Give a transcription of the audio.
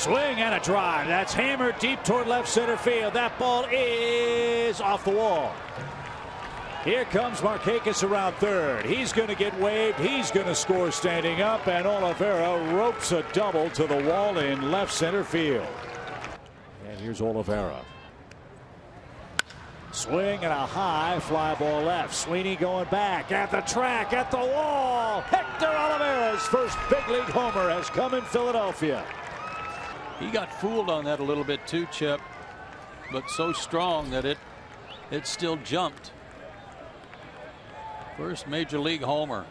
Swing and a drive. That's hammered deep toward left center field. That ball is off the wall. Here comes Marquez around third. He's going to get waved. He's going to score standing up. And Olivera ropes a double to the wall in left center field. And here's Olivera. Swing and a high fly ball left. Sweeney going back at the track, at the wall. Hector Olivera's first big league homer has come in Philadelphia. He got fooled on that a little bit too, Chip, but so strong that it it still jumped. First major league homer.